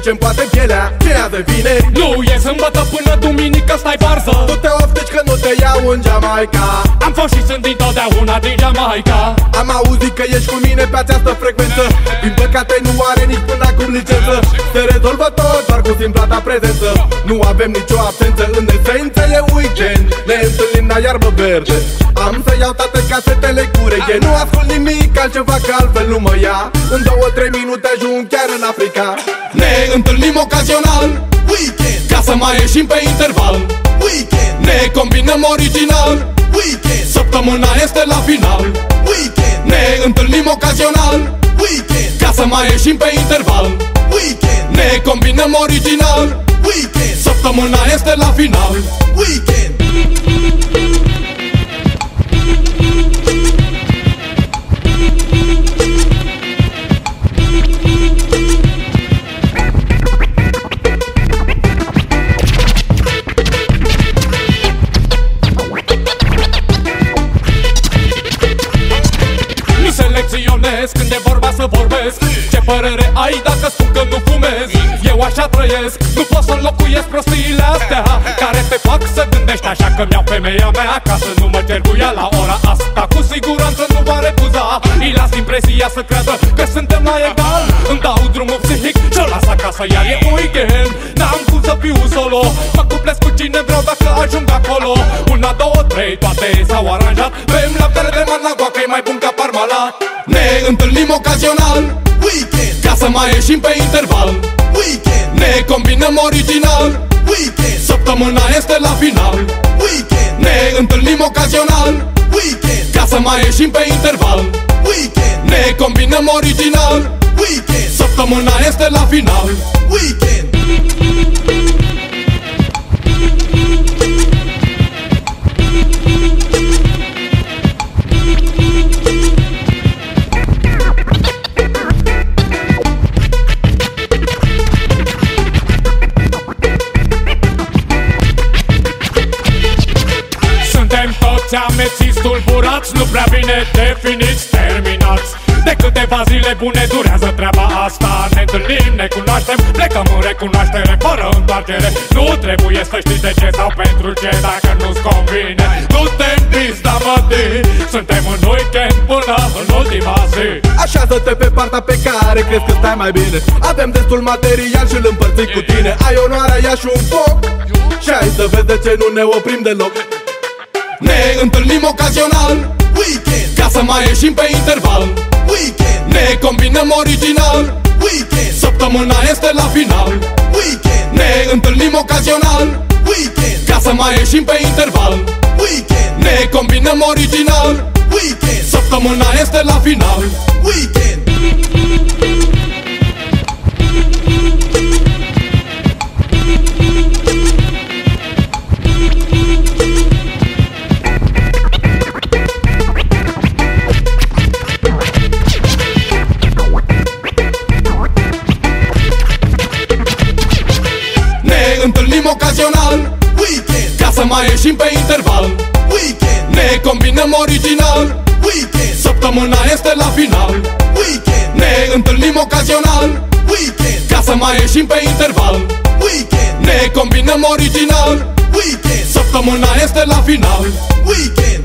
ducem poate pielea Cheia de vineri Nu e sâmbătă până duminică stai varză. Tu te oftici că nu te iau în Jamaica. Am fost și sunt dintotdeauna din Jamaica. Am auzit că ești cu mine pe această frecvență. Din păcate nu are nici până acum licență. Se rezolvă tot doar cu simpla ta prezență. Nu avem nicio absență, în esență e weekend. Ne întâlnim la iarbă verde. Am să iau toate casetele cu reghe. Nu ascult nimic altceva că altfel nu mă ia. În două, trei minute ajung chiar în Africa. Ne întâlnim ocazional. Weekend, Ca să mai ieșim pe interval. Weekend, Ne combinăm original. Weekend, Săptămâna este la final. Weekend, Ne întâlnim ocazional. Weekend, Ca să mai ieșim pe interval. Weekend, Ne combinăm original. Weekend, Săptămâna este la final. Weekend părere ai dacă spun că nu fumez Eu așa trăiesc, nu pot să înlocuiesc prostiile astea Care te fac să gândești așa că mi-au femeia mea Ca să nu mă cer cu ea la ora asta. Cu siguranță nu va refuza Îi las impresia să creadă că suntem la egal. Îmi dau drumul psihic și-o las acasă Iar e weekend, n-am cum să fiu solo. Mă cuplesc cu cine vreau dacă ajung acolo. Una, două, trei, toate s-au aranjat. Bem laptele de managua că e mai bun ca parmalat. Ne întâlnim ocazional. Weekend, Ca să mai ieșim pe interval. Weekend, Ne combinăm original. Weekend, Săptămâna este la final. Weekend, Ne întâlnim ocazional. Weekend, Ca să mai ieșim pe interval. Weekend, Ne combinăm original. Weekend, Săptămâna este la final. Weekend. Suntem toți amețiți, tulburați Nu prea bine definiți, terminați. De câteva zile bune durează treaba asta. Ne întâlnim, ne cunoaștem, plecăm în recunoaștere Fără întoarcere. Nu trebuie să știi de ce sau pentru ce Dacă nu-ți convine. Nu te împiți, da mă Suntem în weekend până în ultima zi. Așează-te pe partea pe care crezi că stai mai bine. Avem destul material și îl împărțim cu tine. Ai onoarea, ia și un foc. Și hai să vezi de ce nu ne oprim deloc Ne întâlnim ocazional. Weekend, Ca să mai ieșim pe interval. Weekend, Ne combinăm original. Weekend, Săptămâna este la final. Weekend, Ne întâlnim ocazional. Weekend, Ca să mai ieșim pe interval. Weekend, Ne combinăm original. Weekend, Săptămâna este la final. Weekend. Întâlnim ocazional Weekend, Ca să mai ieșim pe interval. Weekend, Ne combinăm original. Weekend, Săptămâna este la final. Weekend, Ne întâlnim ocazional. Weekend, Ca să mai ieșim pe interval. Weekend, Ne combinăm original. Weekend, Săptămâna este la final. Weekend.